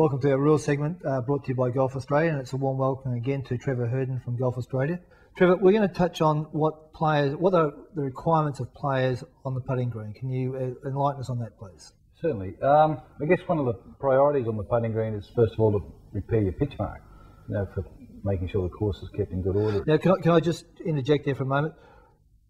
Welcome to our rules segment uh, brought to you by Golf Australia, and it's a warm welcome again to Trevor Hurden from Golf Australia. Trevor, we're going to touch on what players, what are the requirements of players on the putting green. Can you uh, enlighten us on that, please? Certainly. Um, I guess one of the priorities on the putting green is first of all to repair your pitch mark, you know, for making sure the course is kept in good order. Now, can I, can I just interject there for a moment?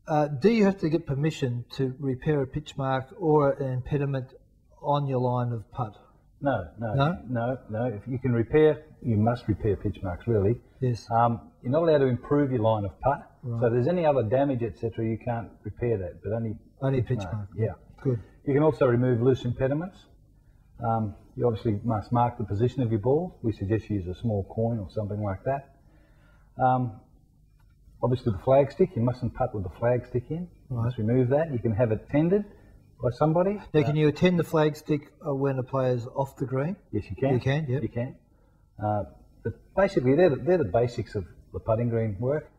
Uh, do you have to get permission to repair a pitch mark or an impediment on your line of putt? No, no, No? no, no. If you can repair, you must repair pitch marks. Really. Yes. Um, you're not allowed to improve your line of putt. So if there's any other damage, etc., you can't repair that, but only Only pitch mark. Yeah. Good. You can also remove loose impediments. Um, you obviously must mark the position of your ball. We suggest you use a small coin or something like that. Um, obviously, the flag stick, you mustn't putt with the flag stick in. You must remove that. You can have it tended by somebody. Now, can you attend the flag stick uh, when a player's off the green? Yes, you can. You can, yeah. You can. Uh, but basically, they're the, they're the basics of the putting green work.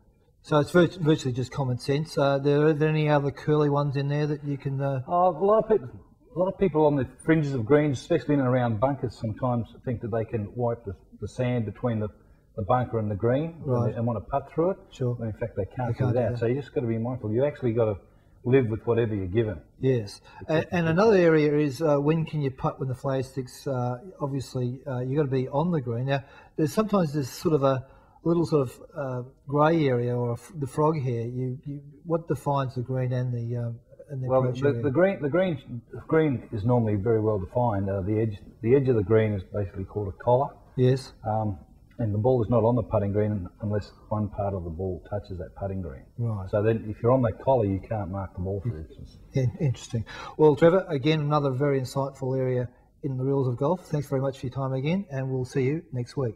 So it's vir- virtually just common sense. Uh, there, are there any other curly ones in there that you can? Uh, Uh, a lot of people, a lot of people on the fringes of greens, especially in and around bunkers, sometimes think that they can wipe the, the sand between the, the bunker and the green and Right. they- and want to putt through it. Sure. When in fact they can't, They can't do do that. that. So you just got to be mindful. You actually got to live with whatever you're given. yes. And, and another area is uh, when can you putt when the flag sticks? Uh, obviously, uh, you've got to be on the green. Now, there's sometimes there's sort of a little sort of uh, grey area or a f- the frog hair. You, you, what defines the green and the um, and the Well, the, the green, the green, green is normally very well defined. Uh, the edge, the edge of the green is basically called a collar, yes. um, and the ball is not on the putting green unless one part of the ball touches that putting green. Right. So then, if you're on that collar, you can't mark the ball, for instance. In- Interesting. Well, Trevor, again, another very insightful area in the rules of golf. Thanks very much for your time again, and we'll see you next week.